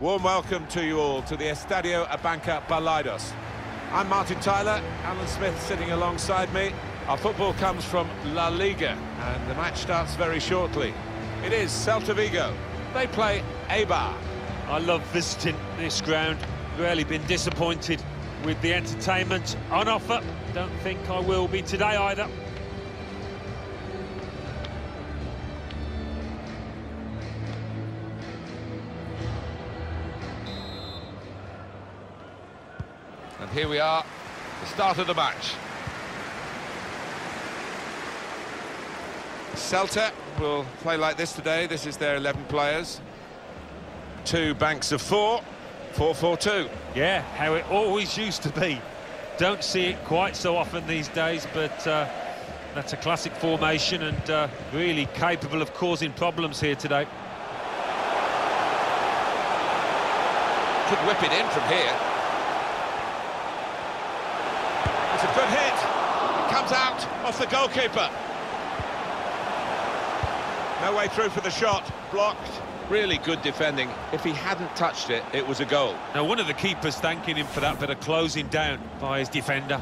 Warm welcome to you all to the Estadio Abanca Balaidos. I'm Martin Tyler, Alan Smith sitting alongside me. Our football comes from La Liga, and the match starts very shortly. It is Celta Vigo. They play Eibar. I love visiting this ground. Rarely been disappointed with the entertainment on offer. Don't think I will be today either. And here we are, the start of the match. Celta will play like this today. This is their 11 players. Two banks of four, 4-4-2. Yeah, how it always used to be. Don't see it quite so often these days, but uh, that's a classic formation and uh, really capable of causing problems here today. Could whip it in from here. It's a good hit. It comes out off the goalkeeper. No way through for the shot. Blocked. Really good defending. If he hadn't touched it, it was a goal. Now, one of the keepers thanking him for that bit of closing down by his defender.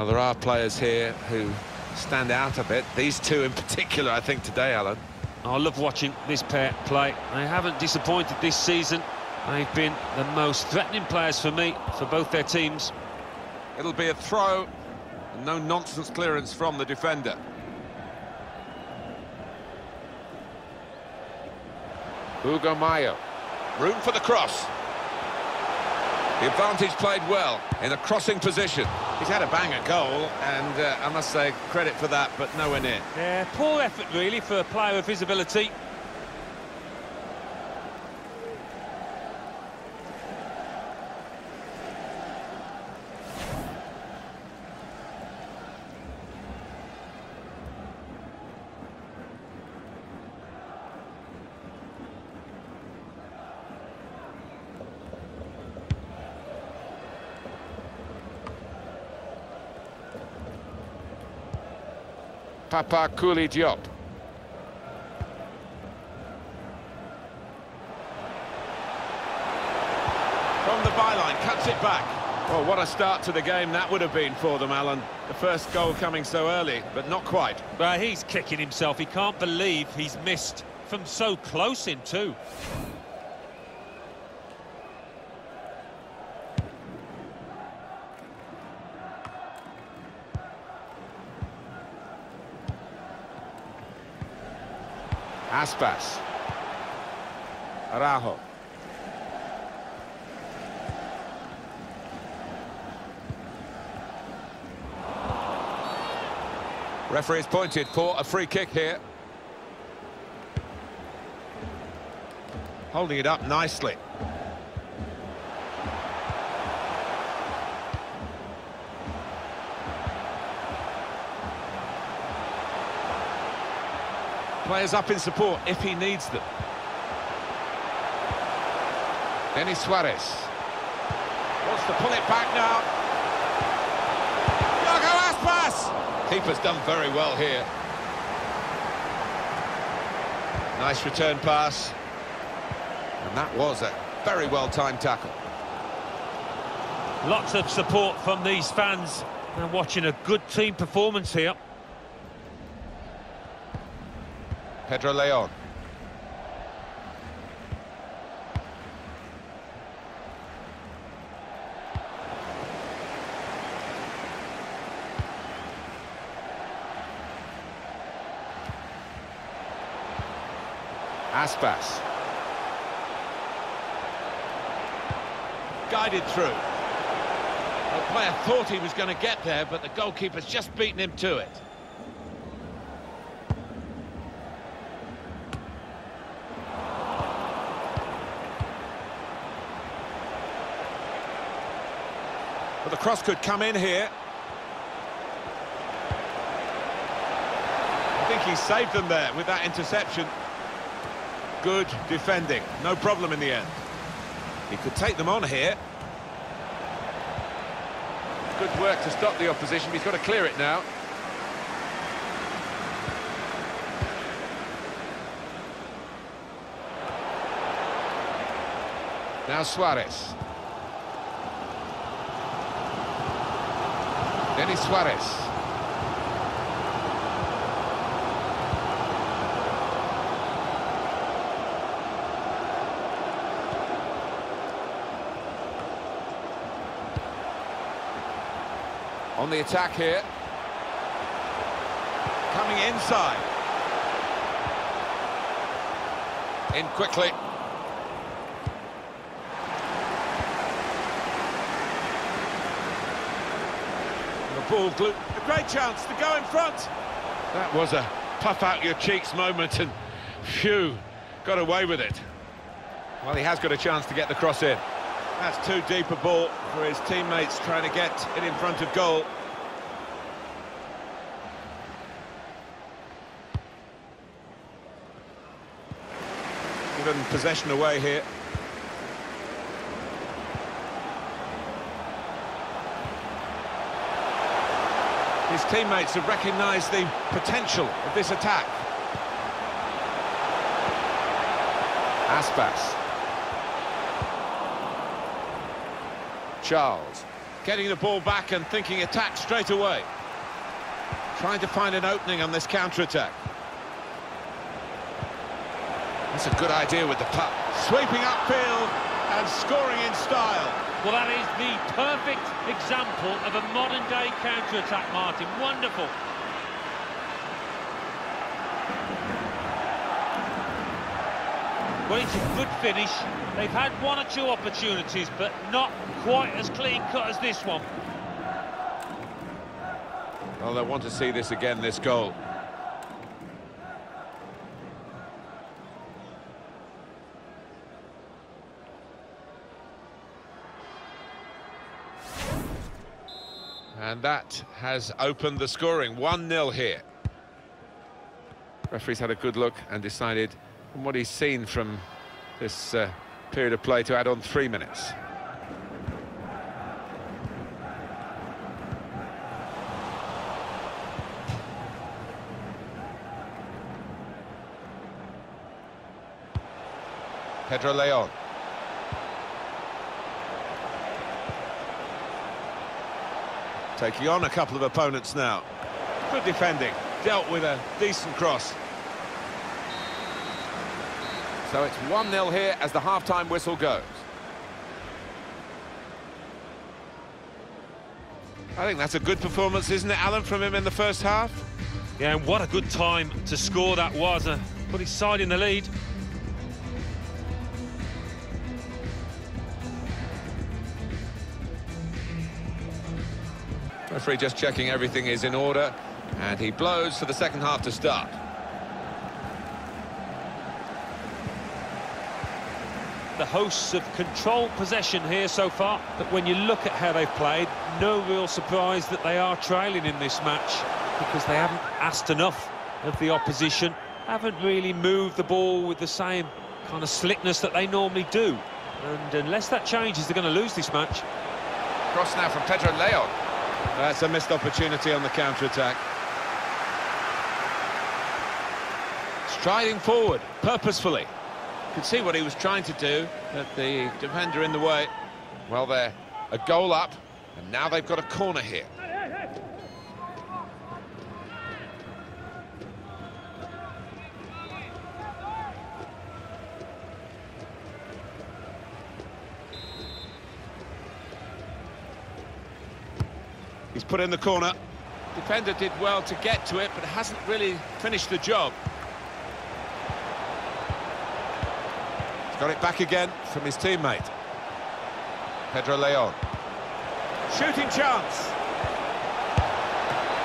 Well, there are players here who stand out a bit. These two in particular, I think, today, Alan. I love watching this pair play. They haven't disappointed this season. They've been the most threatening players for me, for both their teams. It'll be a throw, and no nonsense clearance from the defender. Hugo Mallo. Room for the cross. The advantage played well in a crossing position. He's had a banger goal, and uh, I must say credit for that, but nowhere near. Yeah, poor effort really for a player of his ability. Pape Diop. From the byline, cuts it back. Well, what a start to the game that would have been for them, Alan. The first goal coming so early, but not quite. Well, he's kicking himself. He can't believe he's missed from so close in too. Aspas. Araujo. Referee's pointed for a free kick here. Holding it up nicely. Players up in support if he needs them. Denis Suarez. Wants to pull it back now. Iago Aspas! Keeper's done very well here. Nice return pass. And that was a very well-timed tackle. Lots of support from these fans. And watching a good team performance here. Pedro Leon. Aspas. Guided through. The player thought he was going to get there, but the goalkeeper's just beaten him to it. But the cross could come in here. I think he saved them there with that interception. Good defending, no problem in the end. He could take them on here. Good work to stop the opposition, he's got to clear it now. Now Suarez. Suarez. On the attack here. Coming inside. In quickly. Ball. A great chance to go in front. That was a puff out your cheeks moment and phew, got away with it. Well, he has got a chance to get the cross in. That's too deep a ball for his teammates trying to get it in front of goal. Given possession away here. His teammates have recognised the potential of this attack. Aspas. Charles getting the ball back and thinking attack straight away. Trying to find an opening on this counter-attack. That's a good idea with the puck. Sweeping upfield and scoring in style. Well, that is the perfect example of a modern-day counter-attack, Martin. Wonderful. Well, it's a good finish. They've had one or two opportunities, but not quite as clean-cut as this one. Well, they want to see this again, this goal. And that has opened the scoring. 1-0 here. Referee's had a good look and decided, from what he's seen from this uh, period of play, to add on three minutes. Pedro Leon. Taking on a couple of opponents now. Good defending, dealt with a decent cross. So it's 1-0 here as the half-time whistle goes. I think that's a good performance, isn't it, Alan, from him in the first half? Yeah, and what a good time to score that was. Uh, put his side in the lead. Referee just checking everything is in order, and he blows for the second half to start. The hosts have controlled possession here so far, but when you look at how they've played, no real surprise that they are trailing in this match because they haven't asked enough of the opposition, haven't really moved the ball with the same kind of slickness that they normally do. And unless that changes, they're going to lose this match. Cross now from Pedro Leon. That's a missed opportunity on the counter-attack. Striding forward, purposefully. You could see what he was trying to do, but the defender in the way. Well, they're a goal up, and now they've got a corner here. He's put in the corner. Defender did well to get to it, but hasn't really finished the job. He's got it back again from his teammate. Pedro Leon. Shooting chance.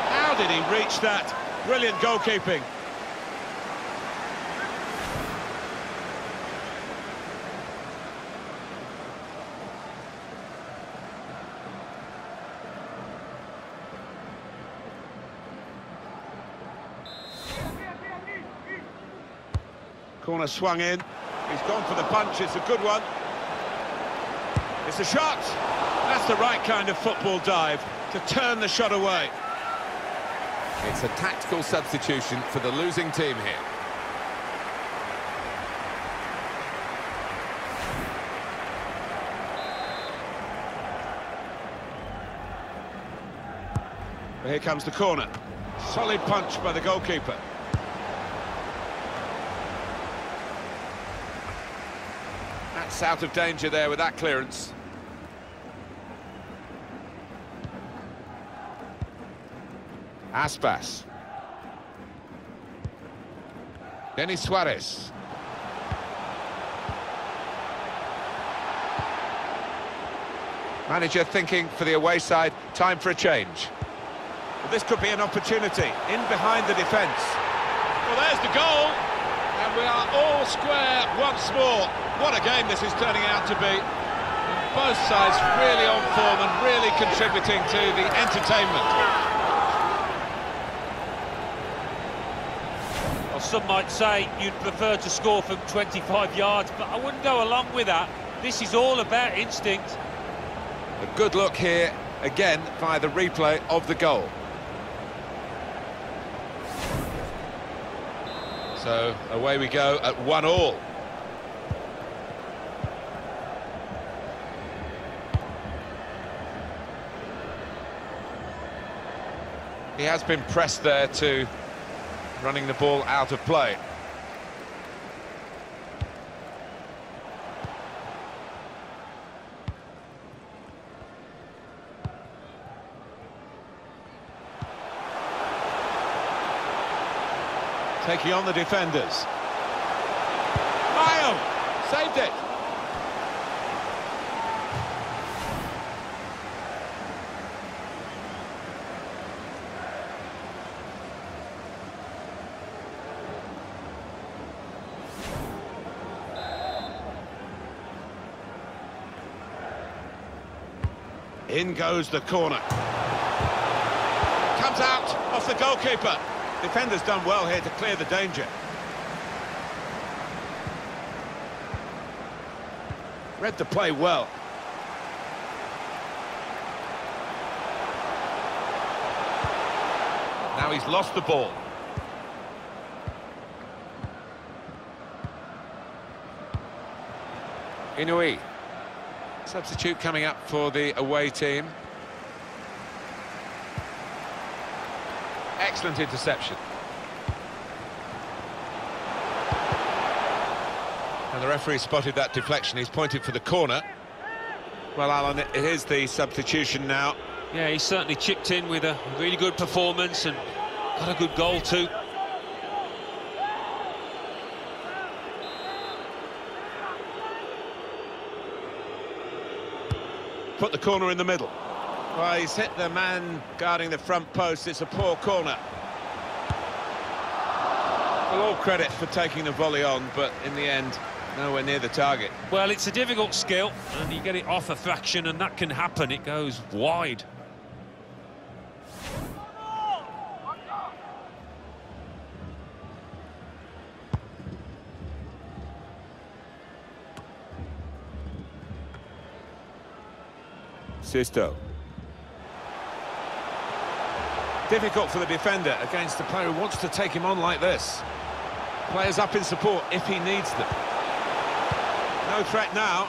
How did he reach that? Brilliant goalkeeping. Corner swung in. He's gone for the punch. It's a good one. It's a shot. That's the right kind of football dive to turn the shot away. It's a tactical substitution for the losing team here. Here comes the corner. Solid punch by the goalkeeper. That's out of danger there with that clearance. Aspas. Denis Suarez. Manager thinking for the away side, time for a change. Well, this could be an opportunity, in behind the defence. Well, there's the goal, and we are all square once more. What a game this is turning out to be. Both sides really on form and really contributing to the entertainment. Well, some might say you'd prefer to score from 25 yards, but I wouldn't go along with that. This is all about instinct. A good look here, again, via the replay of the goal. So away we go at one all. He has been pressed there to running the ball out of play. Taking on the defenders. Mallo saved it. In goes the corner. Comes out off the goalkeeper. Defender's done well here to clear the danger. Read the play well. Now he's lost the ball. Inui. Substitute coming up for the away team. Excellent interception. And the referee spotted that deflection. He's pointed for the corner. Well, Alan, it is the substitution now. Yeah, he certainly chipped in with a really good performance and got a good goal too. Put the corner in the middle. Well, he's hit the man guarding the front post. It's a poor corner. Well, all credit for taking the volley on, but in the end, nowhere near the target. Well, it's a difficult skill, and you get it off a fraction, and that can happen. It goes wide. Sisto. Difficult for the defender against the player who wants to take him on like this. Players up in support if he needs them. No threat now.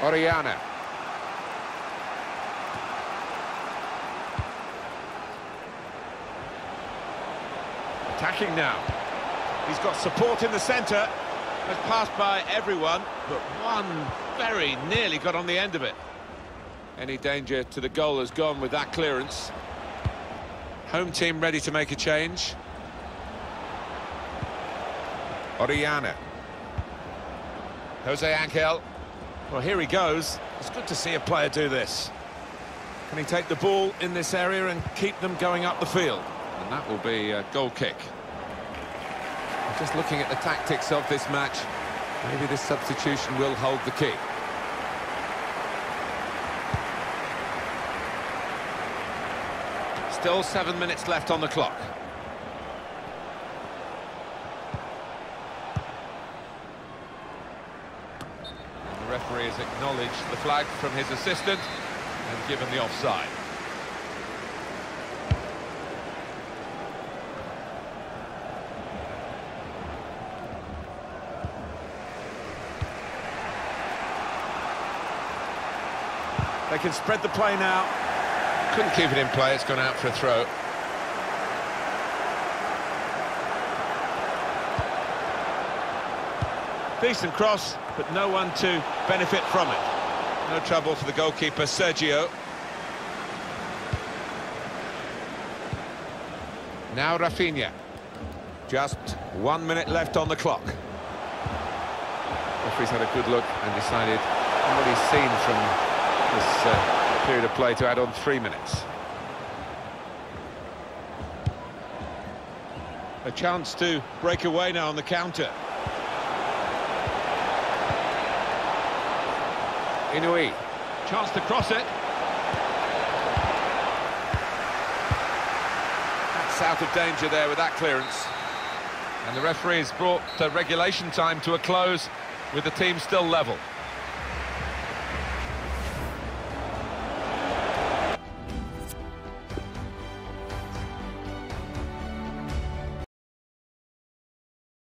Orellana. Attacking now. He's got support in the centre. Has passed by everyone, but one very nearly got on the end of it. Any danger to the goal has gone with that clearance. Home team ready to make a change. Orellana. Jose Angel. Well, here he goes. It's good to see a player do this. Can he take the ball in this area and keep them going up the field? And that will be a goal kick. Just looking at the tactics of this match, maybe this substitution will hold the key. Still seven minutes left on the clock. And the referee has acknowledged the flag from his assistant and given the offside. Can spread the play now. Couldn't keep it in play, it's gone out for a throw. Decent cross, but no one to benefit from it. No trouble for the goalkeeper, Sergio. Now Rafinha. Just one minute left on the clock. Referee's had a good look and decided what he's seen from this uh, period of play to add on three minutes. A chance to break away now on the counter. Inui. Chance to cross it. That's out of danger there with that clearance. And the referee has brought the regulation time to a close with the team still level.